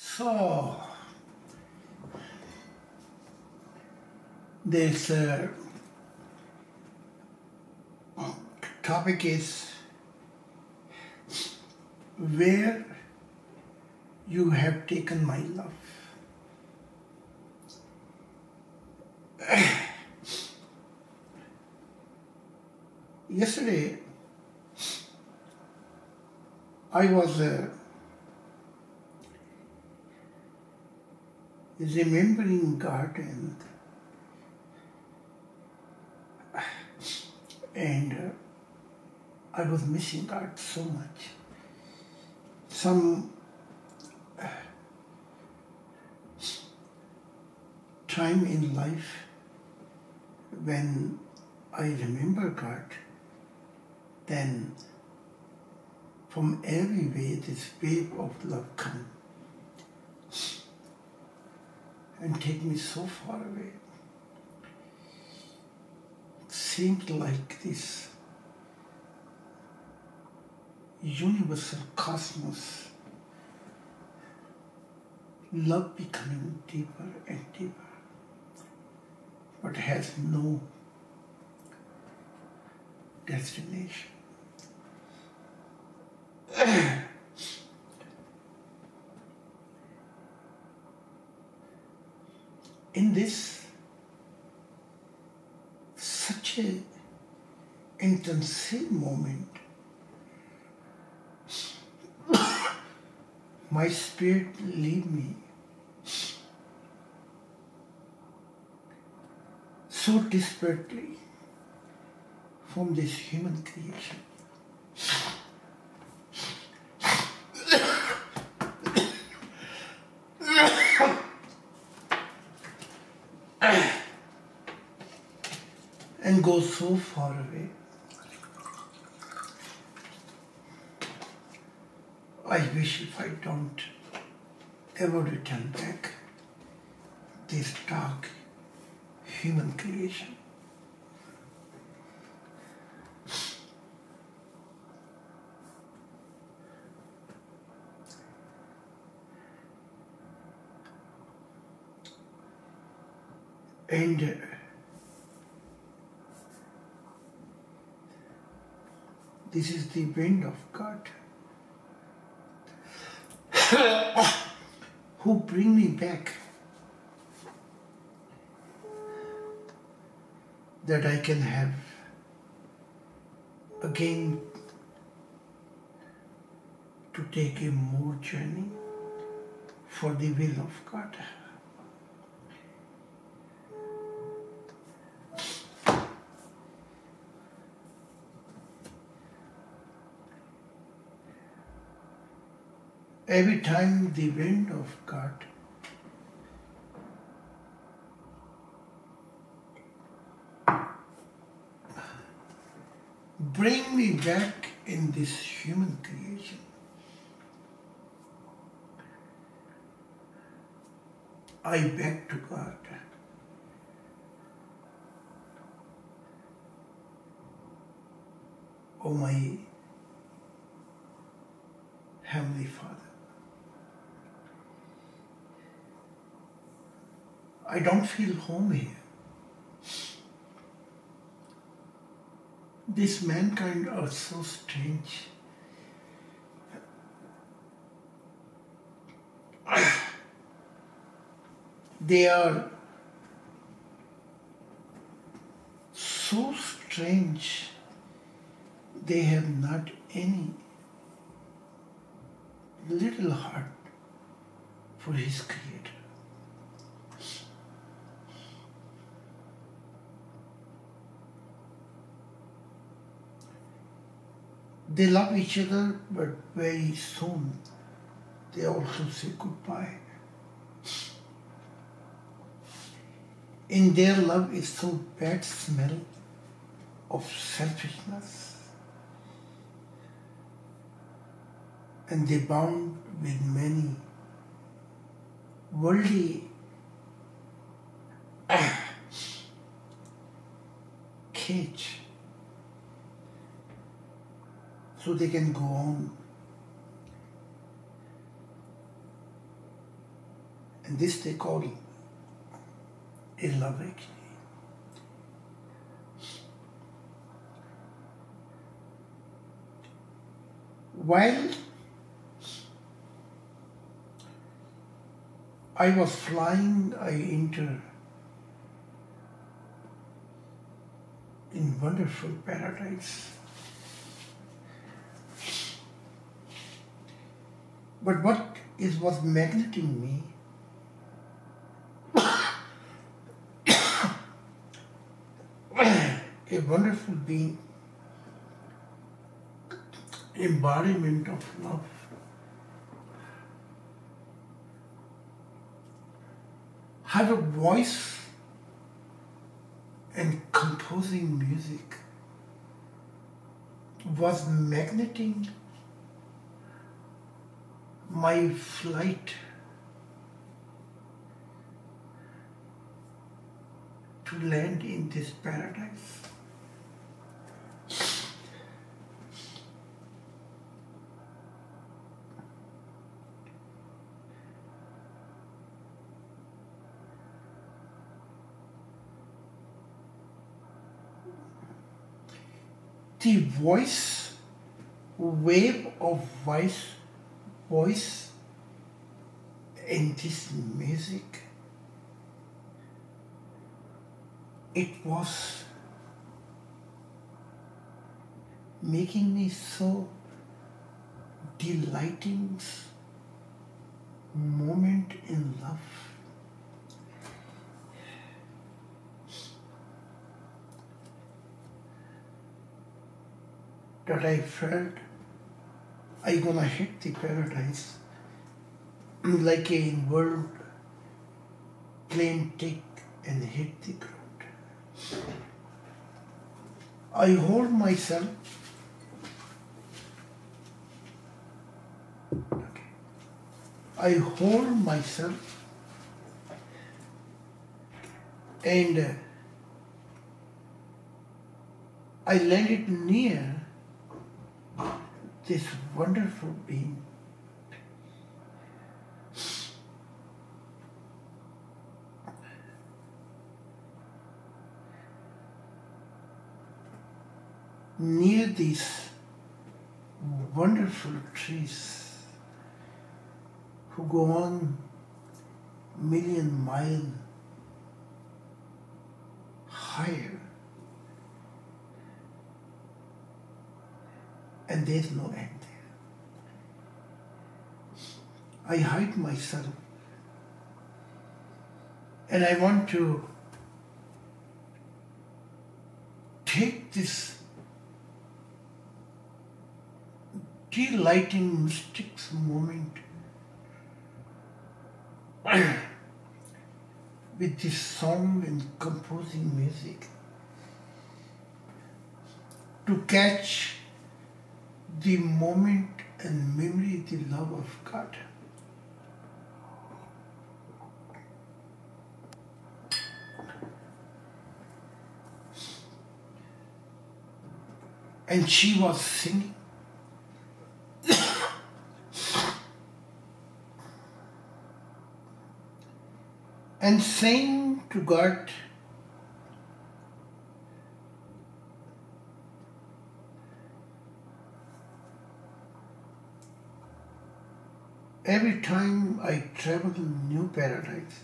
So, this uh, topic is where you have taken my love. Yesterday, I was uh, remembering God and and uh, I was missing God so much. Some uh, time in life when I remember God, then from every way this wave of love comes and take me so far away. It seemed like this universal cosmos, love becoming deeper and deeper, but has no destination. in this such a intensive moment my spirit leave me so desperately from this human creation and go so far away. I wish if I don't ever return back this dark human creation. And uh, this is the wind of God who bring me back that I can have again to take a more journey for the will of God. Every time the wind of God bring me back in this human creation. I beg to God. Oh my Heavenly Father. I don't feel home here. This mankind are so strange. They are so strange. They have not any little heart for his creator. They love each other, but very soon they also say goodbye. In their love is so bad smell of selfishness. And they bound with many worldly cage so they can go on And this they call a love actually. While I was flying, I entered in wonderful paradise. But what is was magneting me? A wonderful being, embodiment of love. Have a voice and composing music. Was magneting my flight to land in this paradise. the voice, wave of voice, voice in this music, it was making me so delighting moment in love. that I felt I gonna hit the paradise like a world plane take and hit the ground. I hold myself okay. I hold myself and I landed near this wonderful being. Near these wonderful trees who go on million mile higher and there's no end there. I hide myself and I want to take this delighting mystics moment with this song and composing music to catch the moment and memory, the love of God. And she was singing. and saying to God, every time I travel to new paradise,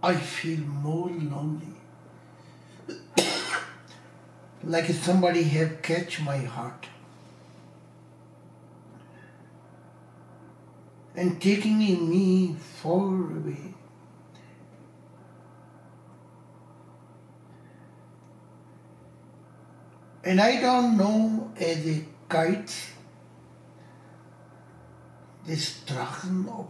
I feel more lonely. like if somebody have catch my heart and taking me far away. And I don't know eh, as a kite, drachen of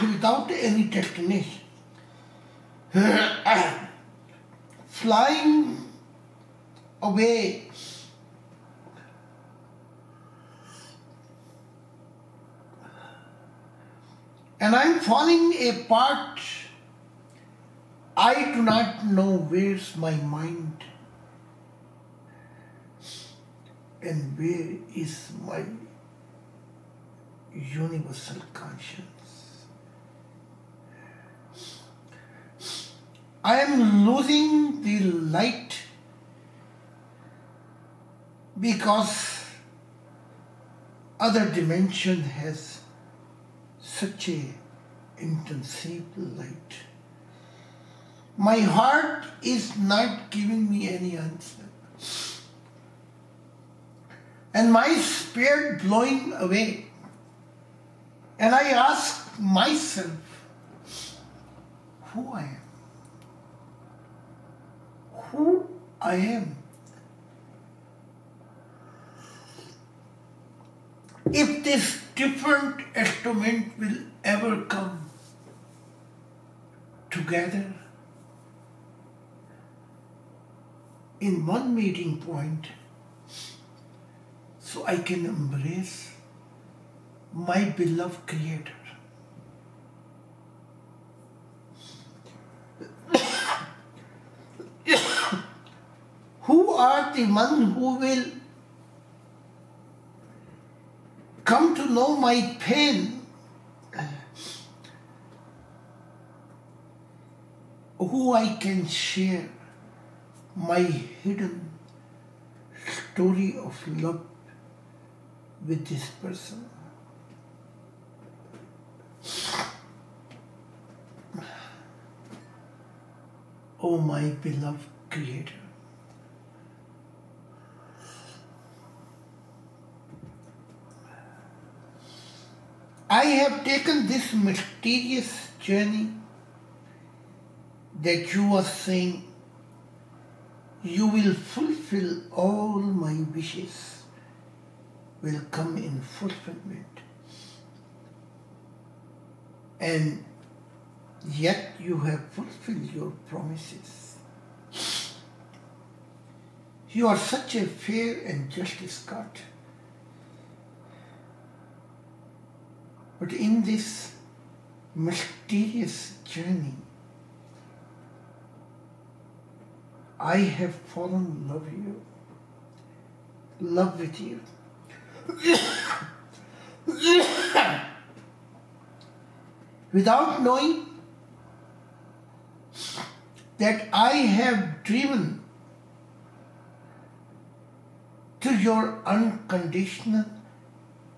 without any destination, flying away. And I'm falling apart I do not know where's my mind and where is my universal conscience? I am losing the light because other dimension has such a intensive light. My heart is not giving me any answer. And my spirit blowing away. And I ask myself who I am. Who I am. If this different estimate will ever come together in one meeting point so I can embrace my beloved Creator. who are the one who will come to know my pain, who I can share my hidden story of love with this person. Oh, my beloved Creator. I have taken this mysterious journey that you are saying you will fulfill all my wishes will come in fulfillment. And yet you have fulfilled your promises. You are such a fair and just God. But in this mysterious journey, I have fallen in love with you, love with you. Without knowing that I have driven to your unconditional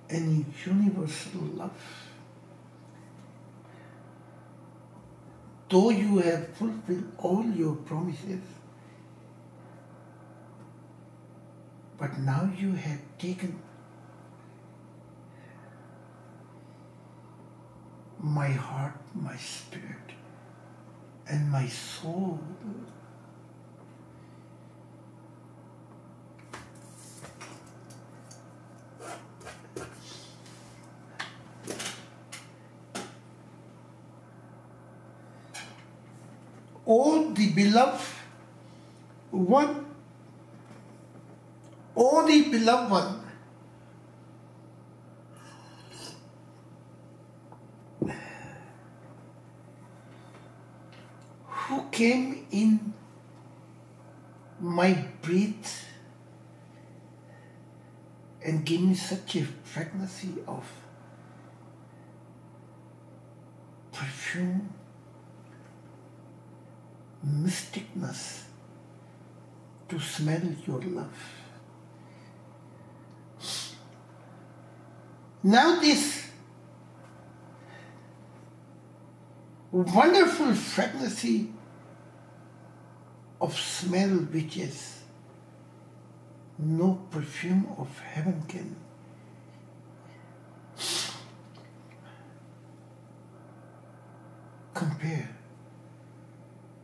and universal love. Though you have fulfilled all your promises, but now you have taken my heart, my spirit, and my soul. O the beloved one, O the beloved one, who came in my breath and gave me such a fragrancy of perfume mysticness to smell your love. Now, this wonderful fragrancy of smell, which is no perfume of heaven can compare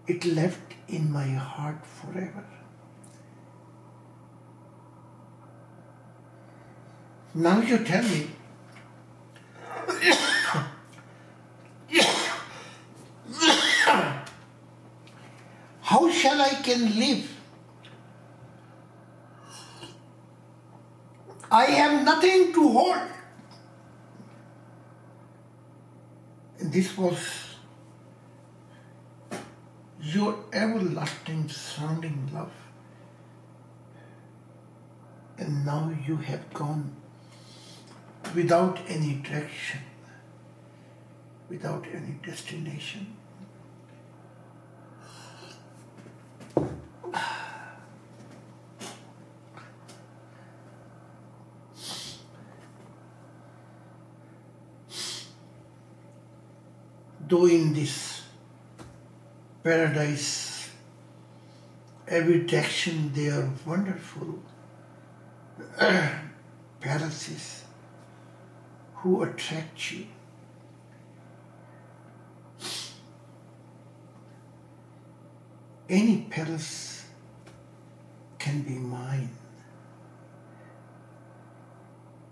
it left in my heart forever. Now you tell me, how shall I can live? I have nothing to hold. This was your everlasting sounding love. and now you have gone without any direction, without any destination. Though in this paradise, every direction they are wonderful palaces who attract you. Any palace can be mine.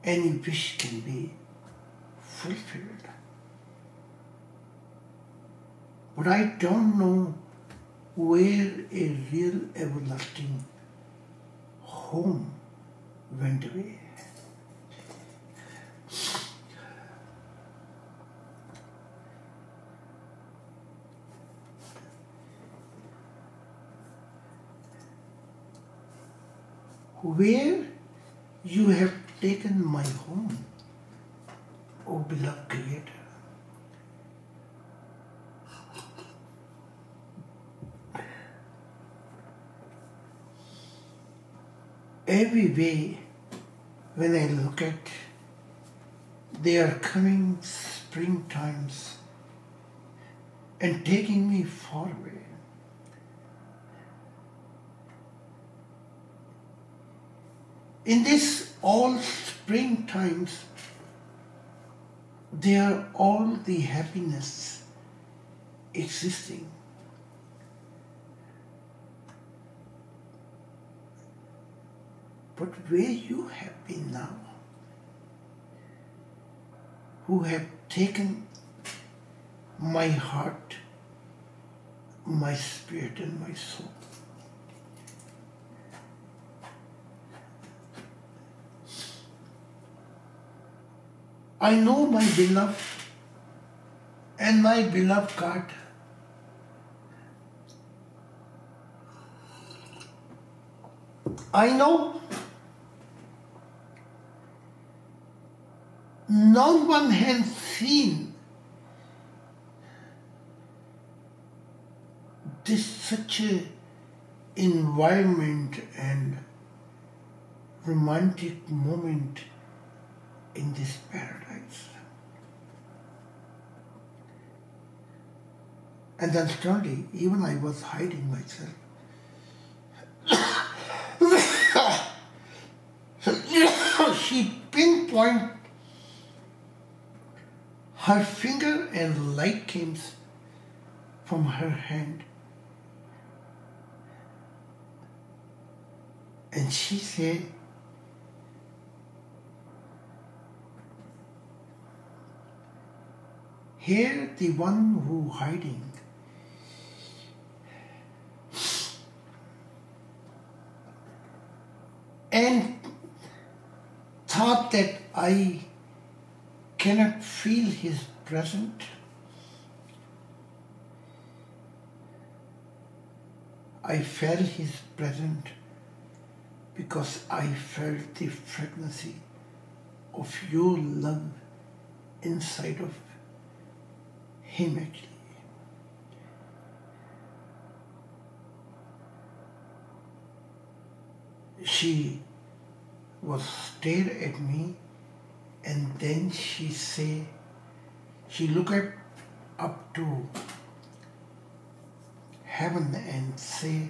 Any wish can be fulfilled. But I don't know where a real everlasting home went away. Where you have taken my home, O beloved Creator. Every way when I look at they are coming spring times and taking me far away. In this all spring times, they are all the happiness existing. But where you have been now, who have taken my heart, my spirit, and my soul. I know my beloved and my beloved God. I know no one has seen this such a environment and romantic moment in this paradise. And then suddenly, even I was hiding myself. she pinpoint her finger and light came from her hand. And she said, Here the one who hiding and thought that I cannot feel his presence. I felt his presence because I felt the fragrancy of your love inside of him actually. She was stare at me and then she say she look at up to heaven and say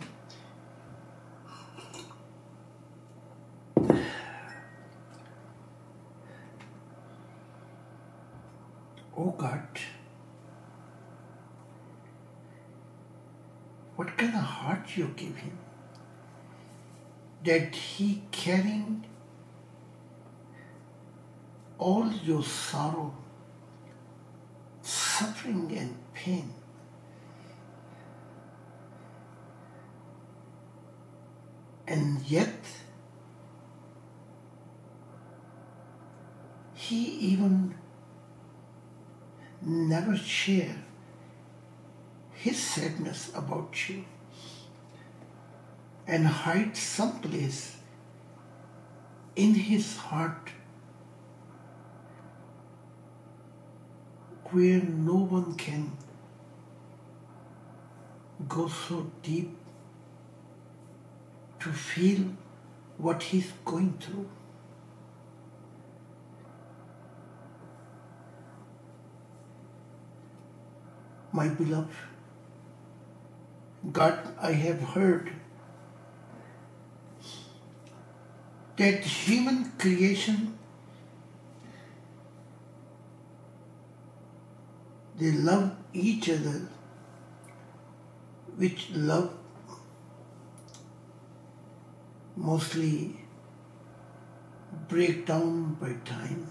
Oh God, what kind of heart you give him? That he carrying all your sorrow, suffering, and pain. And yet, he even never share his sadness about you and hide someplace in his heart where no one can go so deep to feel what he's going through. My beloved, God, I have heard that human creation they love each other which love mostly break down by time.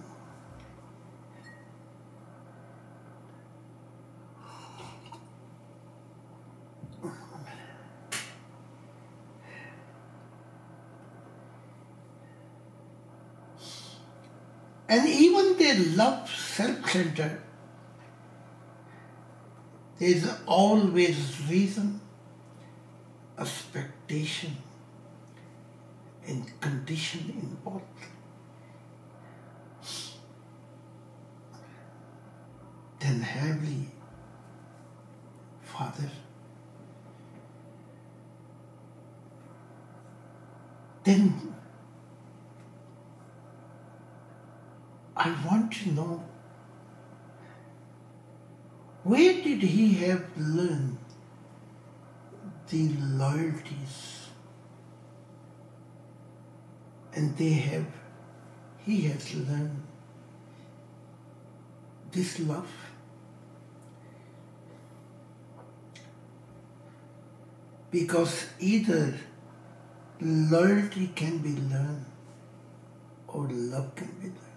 And even they love self-centered. Is always reason, expectation, and condition involved. Then Heavenly Father, then I want to know where did he have learned the loyalties? And they have, he has learned this love. Because either loyalty can be learned or love can be learned.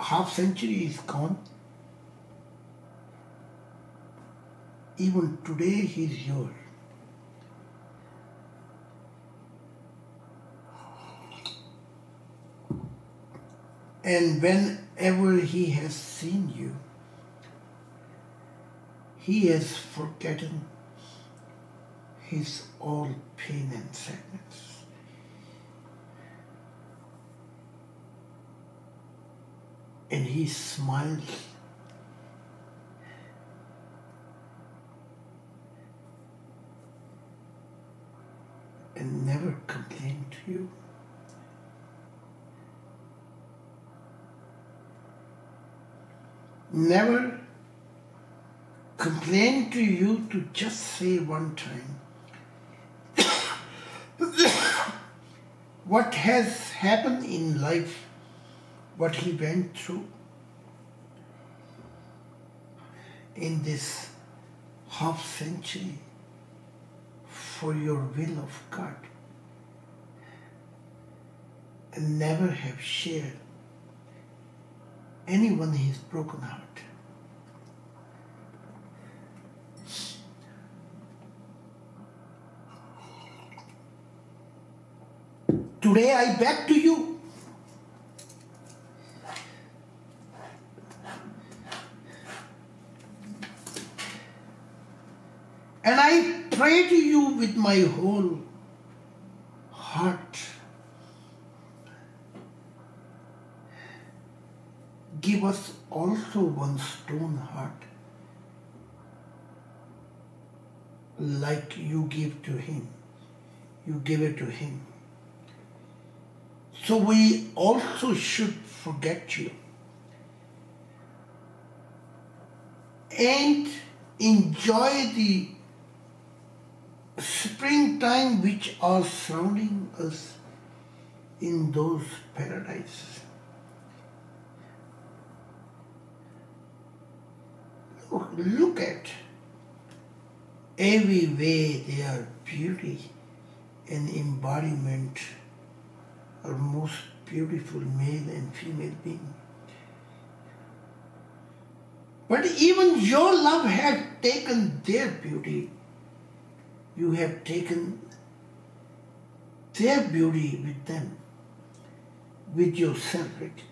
Half century is gone. Even today he is yours. And whenever he has seen you, he has forgotten his all pain and sadness. And he smiles and never complain to you. Never complain to you to just say one time what has happened in life, what he went through in this half century for your will of God and never have shared anyone his broken heart. Today I beg to you. And I pray to you with my whole heart. Give us also one stone heart like you give to him. You give it to him. So we also should forget you and enjoy the springtime which are surrounding us in those paradises. Look, look at every way they are beauty and embodiment are most beautiful male and female being. But even your love had taken their beauty you have taken their beauty with them, with yourself actually.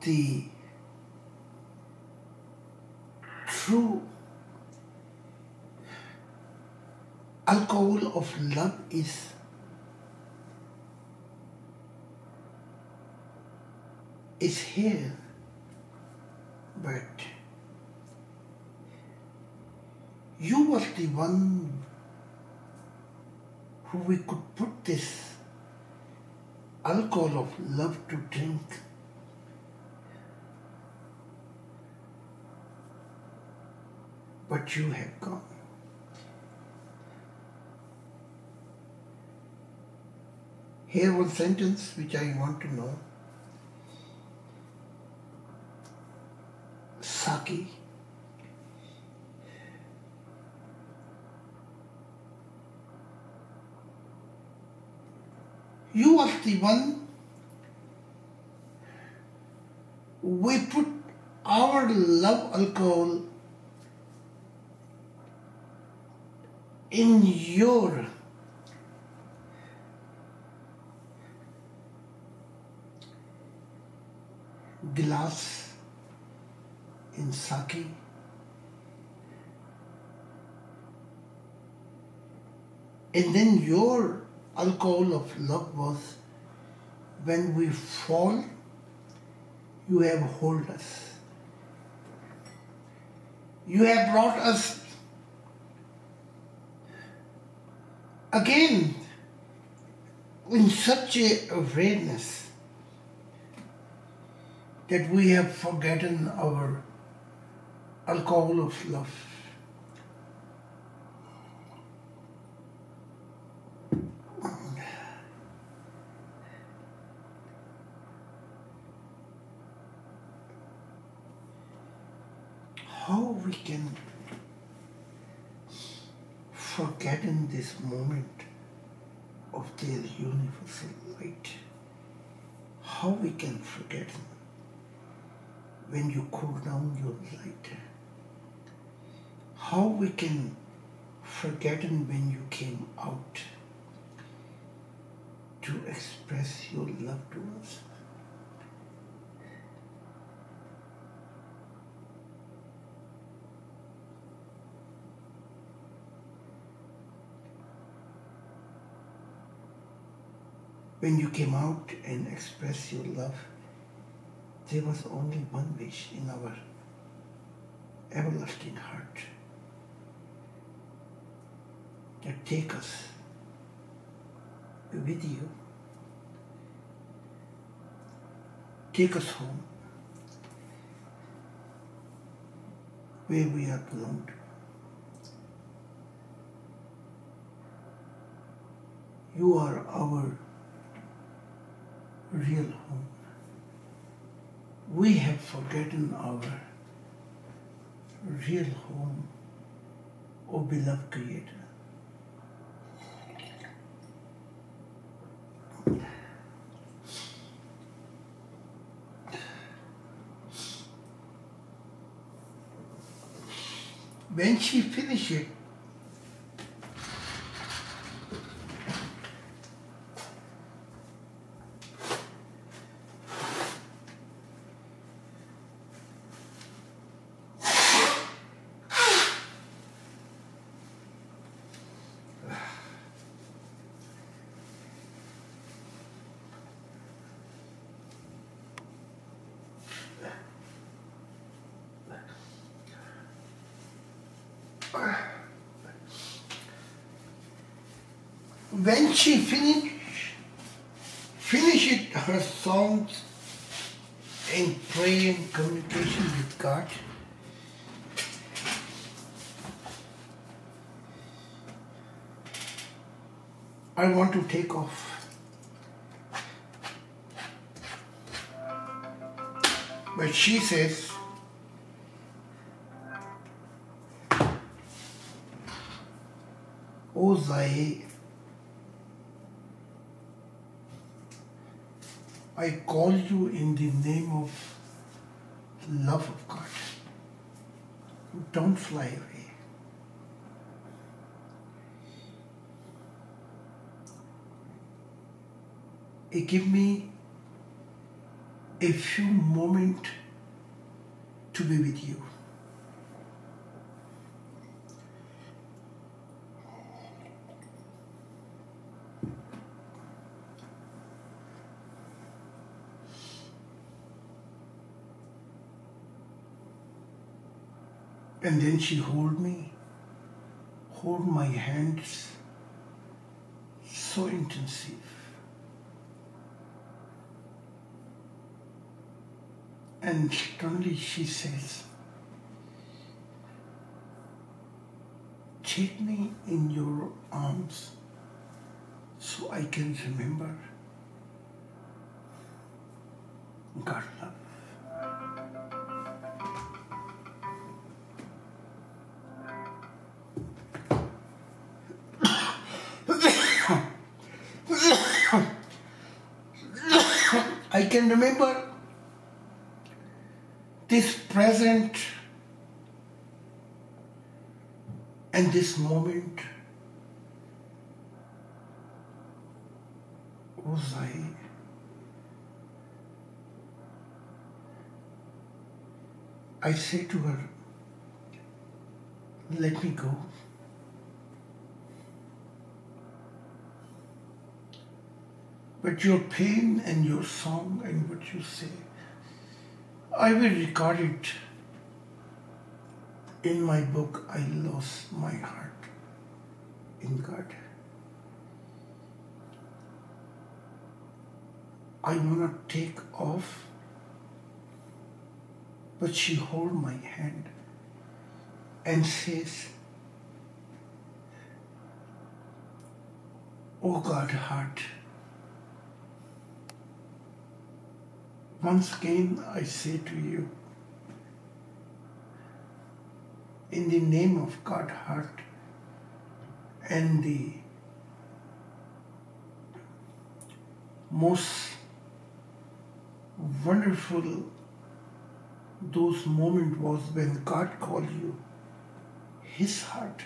The true alcohol of love is is here but you were the one who we could put this alcohol of love to drink. But you have gone. Here one sentence which I want to know. Saki. You are the one we put our love alcohol in your glass in sake. And then your alcohol of love was when we fall you have hold us. You have brought us again in such a awareness that we have forgotten our alcohol of love. How we can forget in this moment of their universal light. How we can forget when you cool down your light. How we can forget when you came out to express your love to us. When you came out and expressed your love, there was only one wish in our everlasting heart that take us with you, take us home where we are belong to. You are our real home. We have forgotten our real home, O beloved Creator. When she finished it, when she finished finished her songs in prayer and communication with God, I want to take off. But she says, oh, O Zai, I call you in the name of love of God. Don't fly away. Give me a few moments to be with you. And then she hold me, hold my hands so intensive. And suddenly she says, Take me in your arms so I can remember God Remember this present and this moment was I. I say to her let me go but your pain and your song and what you say I will record it in my book, I Lost My Heart in God. I want to take off, but she hold my hand and says, Oh God, heart. Once again, I say to you, in the name of God, heart, and the most wonderful those moment was when God called you His heart.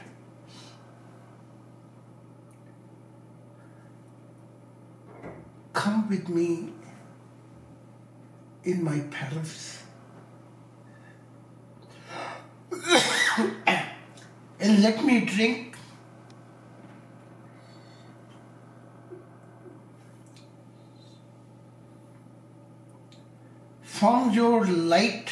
Come with me in my palace. and let me drink from your light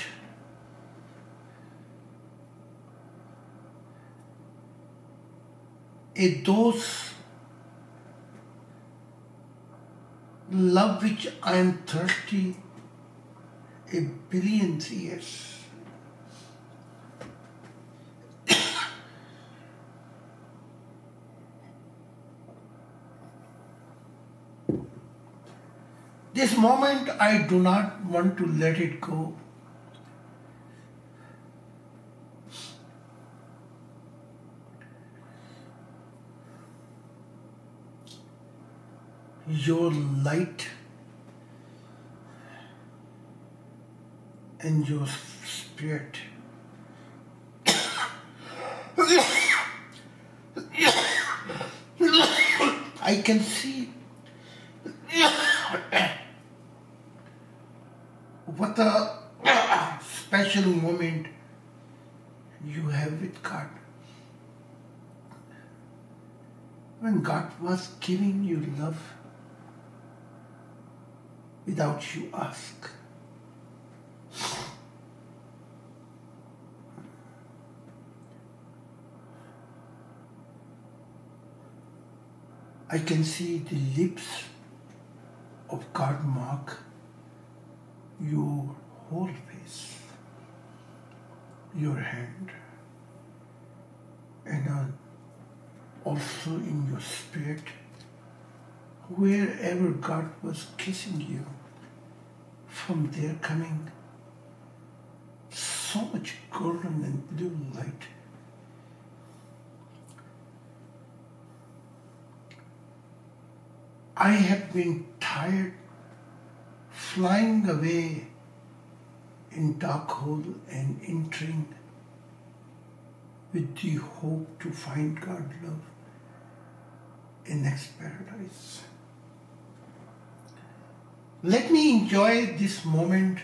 a dose love which I am thirsty a billion years. this moment I do not want to let it go. Your light and your spirit. I can see what a special moment you have with God. When God was giving you love without you ask. I can see the lips of God mark your whole face, your hand, and uh, also in your spirit, wherever God was kissing you, from there coming so much golden and blue light. I have been tired flying away in dark hole and entering with the hope to find God love in next paradise. Let me enjoy this moment,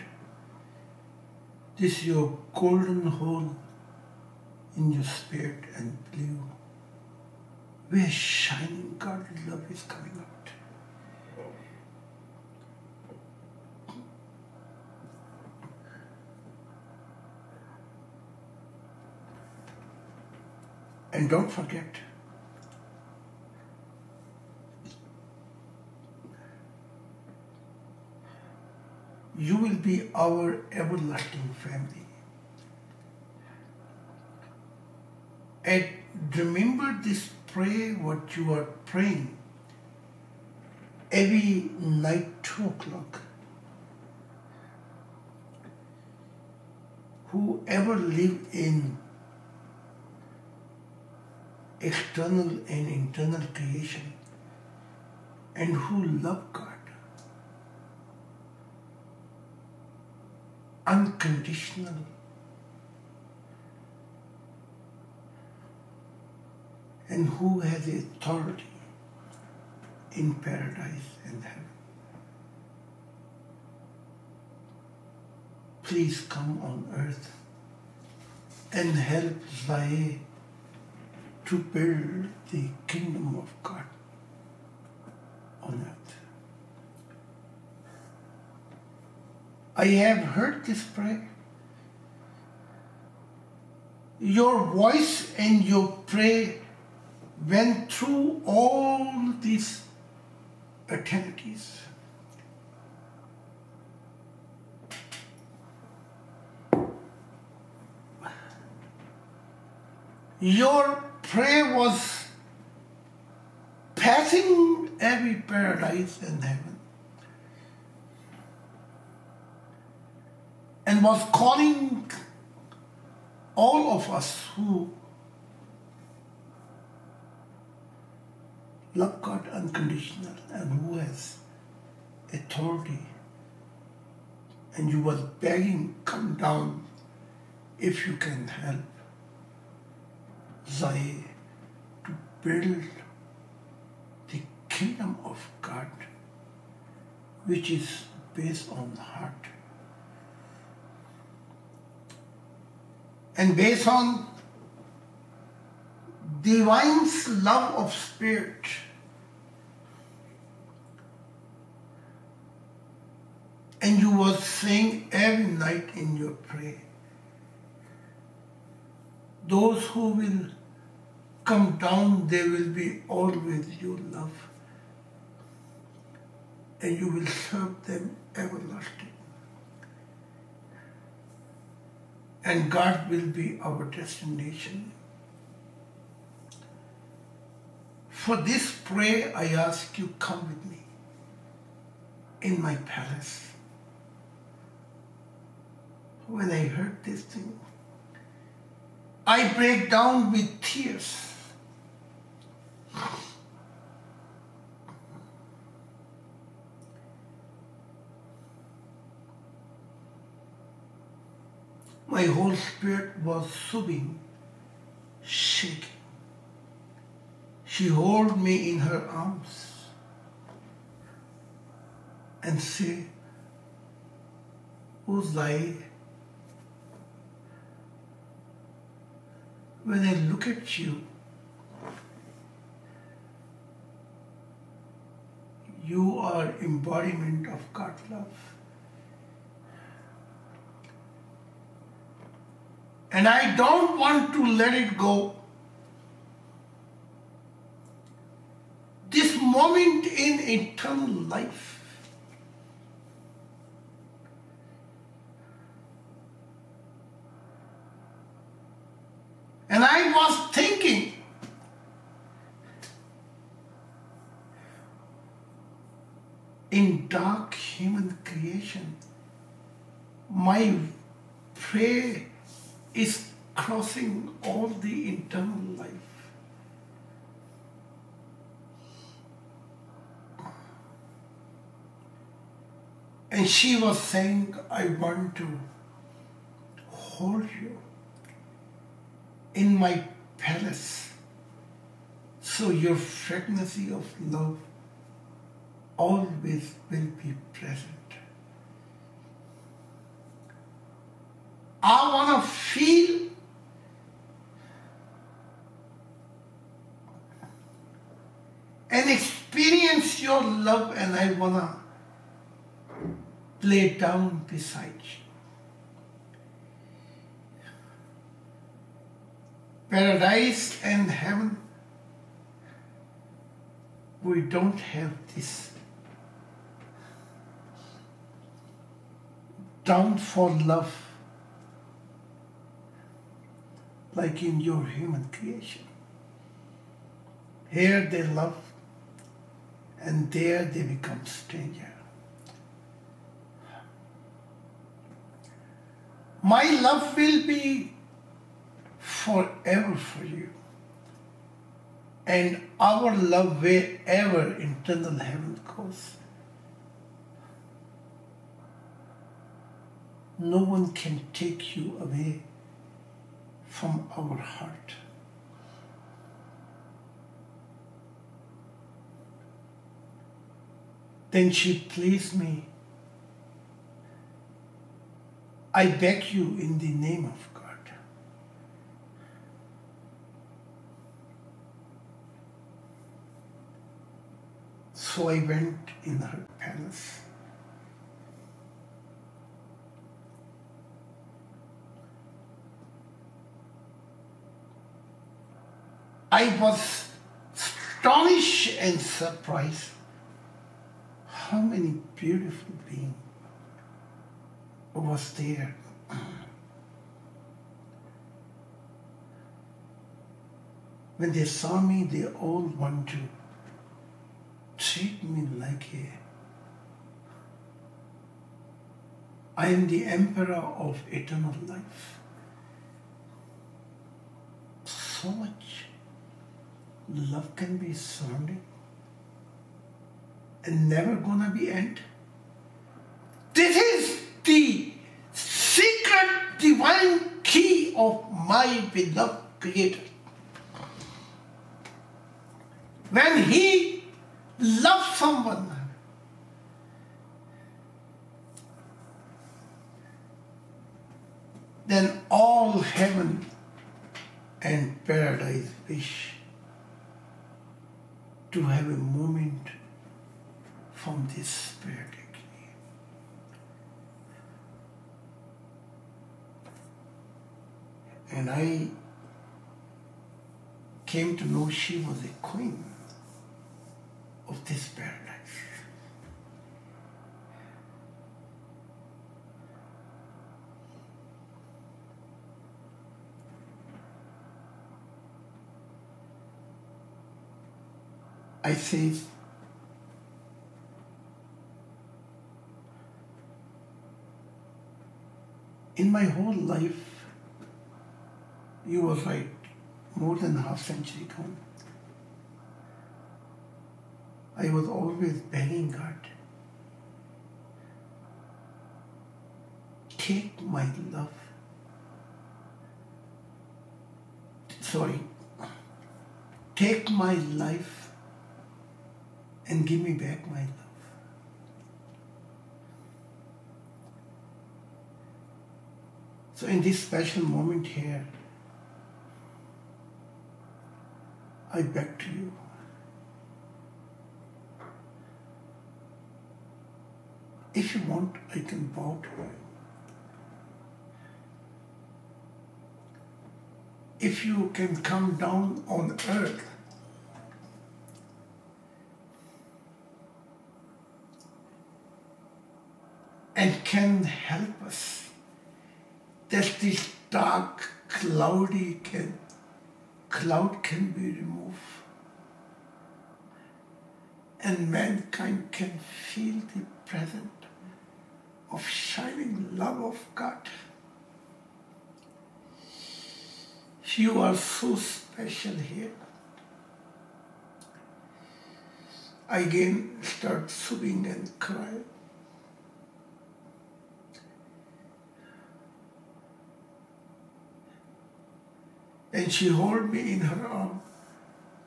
this your golden hole in your spirit and blue, where shining God love is coming out. And don't forget, you will be our everlasting family. And remember this, pray what you are praying every night, 2 o'clock. Whoever live in external and internal creation and who love God unconditionally. and who has authority in paradise and heaven. Please come on earth and help Zaye to build the kingdom of God on earth. I have heard this prayer. Your voice and your prayer went through all these eternities. Your prayer was passing every paradise and heaven and was calling all of us who love God unconditional and who has authority. And you was begging come down if you can help Zaye to build the kingdom of God, which is based on the heart. And based on divine's love of spirit. And you were saying every night in your prayer, those who will come down, they will be always your love. And you will serve them everlasting. And God will be our destination. For this prayer, I ask you, come with me in my palace. When I heard this thing, I break down with tears. My whole spirit was sobbing, shaking. She held me in her arms and said, Uzai, when I look at you, you are embodiment of God's love. And I don't want to let it go. This moment in eternal life. And I was thinking, in dark human creation, my prayer is crossing all the internal life. And she was saying, I want to hold you in my palace so your frequency of love always will be present. I want to feel? And experience your love, and I want to lay down beside you. Paradise and heaven, we don't have this. Down for love like in your human creation. Here they love and there they become stranger. My love will be forever for you. And our love wherever eternal heaven goes. No one can take you away from our heart. Then she pleased me. I beg you in the name of God. So I went in her palace. I was astonished and surprised how many beautiful beings was there. When they saw me, they all want to treat me like a I am the emperor of eternal life. So much love can be surrounding and never gonna be end. This is the secret divine key of my beloved Creator. When He loves someone, then all heaven and paradise wish to have a moment from this spirit. And I came to know she was a queen of this paradise. I say in my whole life, you were right, more than half century gone. I was always begging God, take my love. Sorry, take my life and give me back my love. So in this special moment here, I beg to you. If you want, I can bow to you. If you can come down on earth and can help us that this dark, cloudy can, cloud can be removed. And mankind can feel the presence of shining love of God. You are so special here. I again start sobbing and crying. And she held me in her arm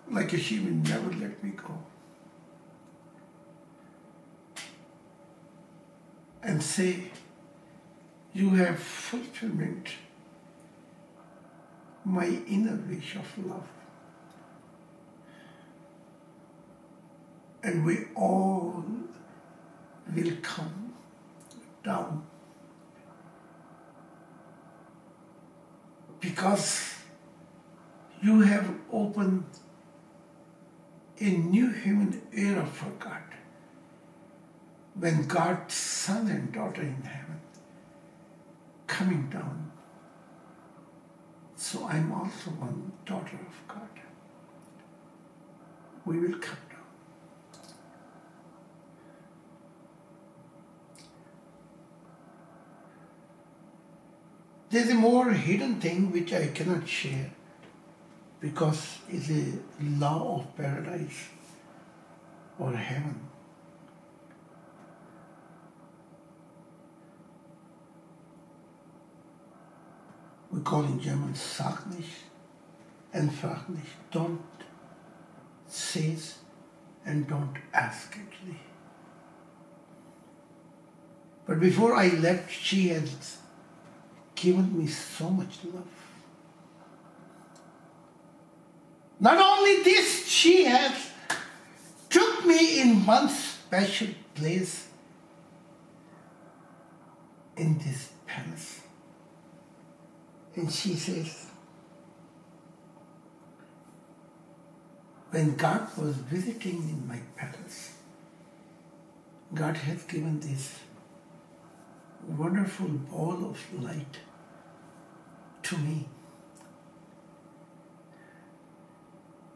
like she would never let me go. and say, You have fulfillment, my inner wish of love. And we all will come down because you have opened a new human era for God. When God's son and daughter in heaven coming down. So I'm also one daughter of God. We will come down. There's a more hidden thing which I cannot share because it's a law of paradise or heaven. We call in German sag nicht and frag nicht. Don't say and don't ask actually. But before I left, she had given me so much love. Not only this, she has took me in one special place in this palace. And she says, when God was visiting in my palace, God has given this wonderful ball of light to me.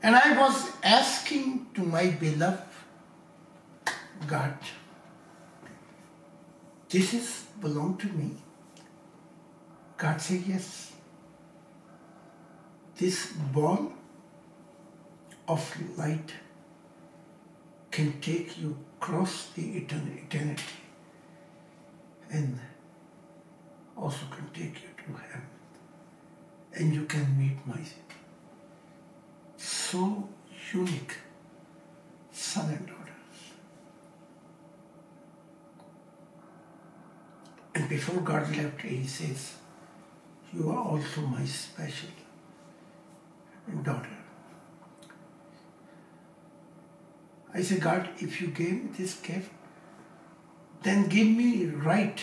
And I was asking to my beloved God, this is belong to me. God said yes. This ball of light can take you across the eternity and also can take you to heaven. And you can meet my so unique son and daughter. And before God left, he says, You are also my special daughter. I say, God, if you gave me this gift, then give me right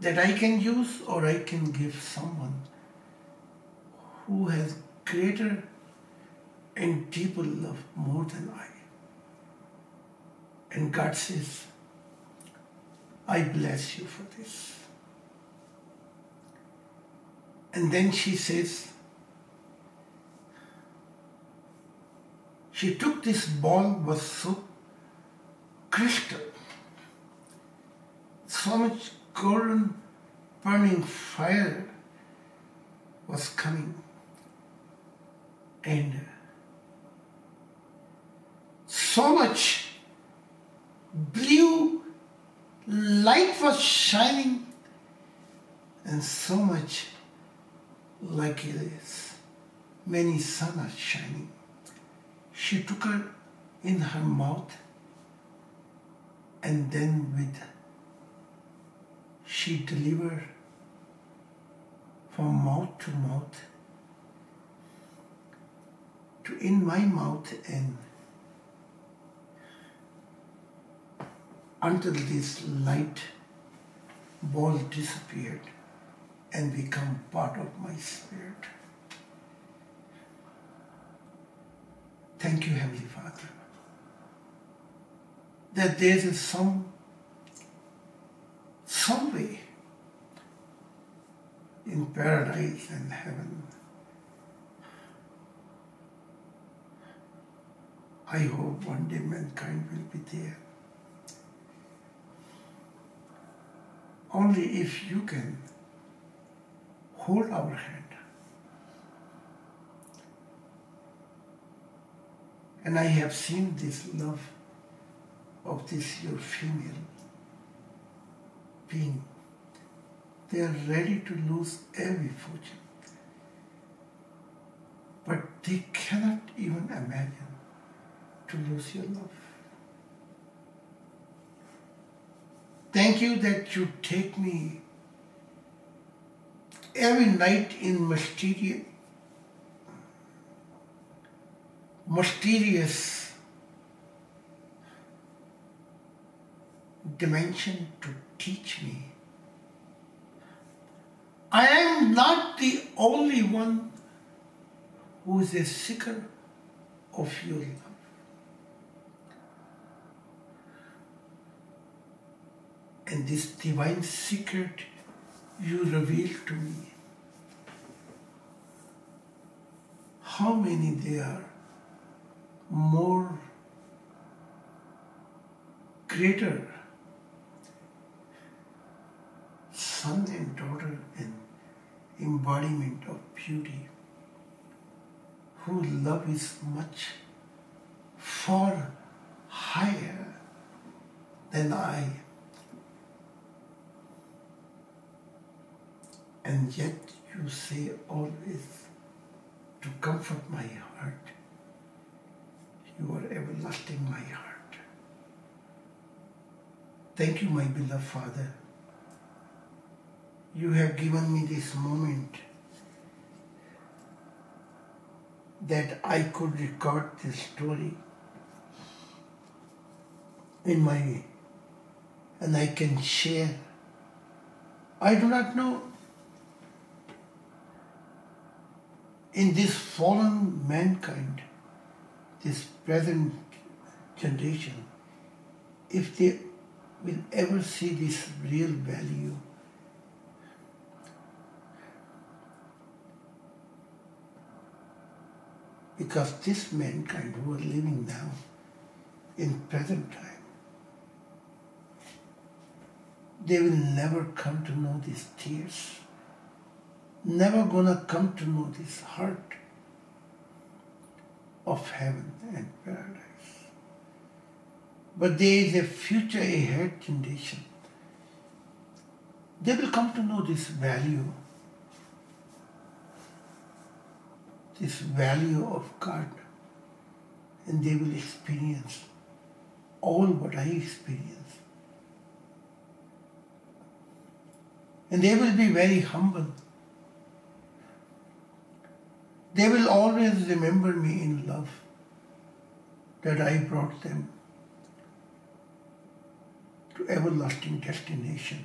that I can use or I can give someone who has greater and deeper love more than I. And God says, I bless you for this. And then she says, she took this ball was so crystal, so much golden burning fire was coming and so much blue light was shining and so much like it is many sun are shining. She took her in her mouth and then with she delivered from mouth to mouth to in my mouth and until this light ball disappeared and become part of my spirit. Thank you, Heavenly Father, that there is some some way in paradise and heaven I hope one day mankind will be there. Only if you can hold our hand. And I have seen this love of this your female being. They are ready to lose every fortune. But they cannot even imagine to lose your love. Thank you that you take me every night in mysterious, mysterious dimension to teach me. I am not the only one who is a seeker of your love. And this divine secret you reveal to me. How many there are more greater son and daughter and embodiment of beauty who love is much far higher than I and yet you say always to comfort my heart you are everlasting my heart thank you my beloved father you have given me this moment that I could record this story in my and I can share. I do not know in this fallen mankind, this present generation, if they will ever see this real value because this mankind who are living now in present time they will never come to know these tears never gonna come to know this heart of heaven and paradise but there is a future ahead generation they will come to know this value this value of God and they will experience all what I experience. And they will be very humble. They will always remember me in love that I brought them to everlasting destination,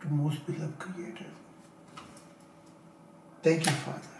to most beloved Creator. Thank you, Father.